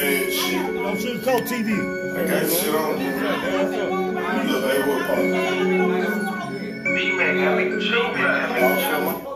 Don't No shit, called TV. I got shit on. Look what? I.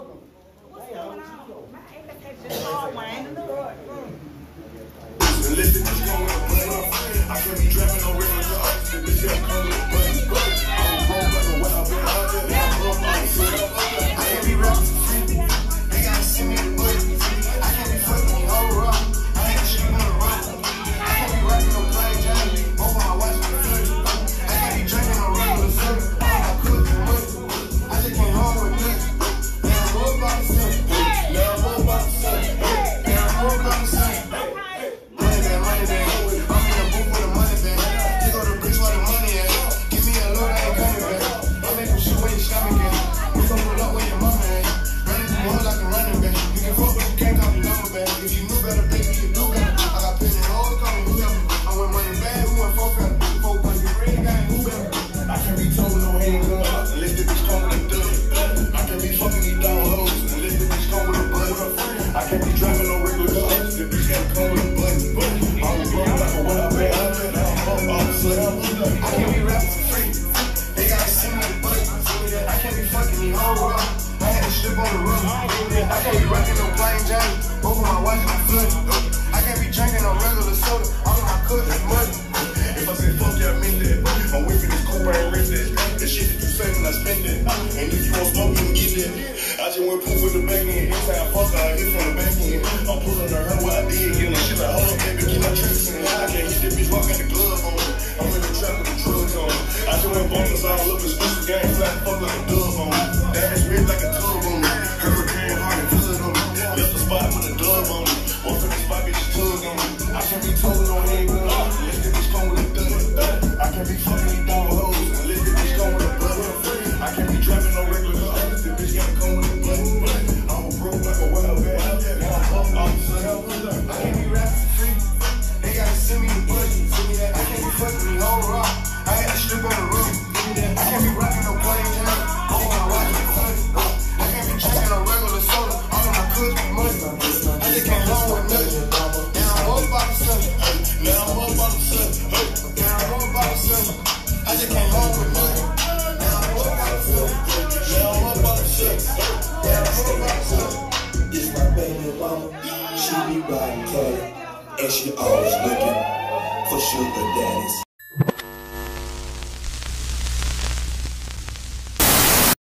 driving on regular shots. If you can't come with a button, button. I was growing up I paid up, and I'm up all of a sudden. I can't be rapping for free. They gotta send me a button. I can't be fucking the whole world. I had to strip on the roof. I can't be rocking no plain Jane. Both of my wife, I'm flooded. back. This I fuck her, hit from the back end. I'm pulling her, her what I did, she like, hold up, baby, keep my tricks in. I can't hit this bitch, walk out the glove. mama, she be riding catty, and she always looking for sugar daddies.